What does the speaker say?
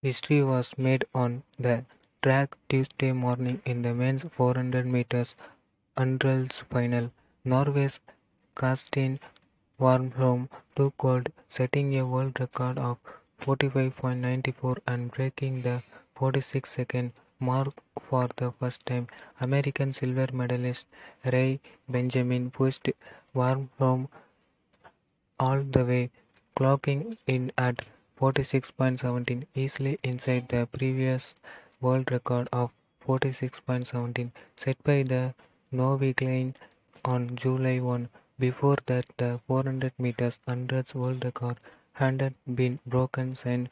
History was made on the track Tuesday morning in the men's 400 meters hurdles final. Norway's Karsten Warholm took gold, setting a world record of 45.94 and breaking the 46-second mark for the first time. American silver medalist Rai Benjamin pushed Warholm all the way, clocking in at 46.17, easily inside the previous world record of 46.17 set by the Norwegian on July 1. Before that, the 400 meters hurdles world record hadn't been broken since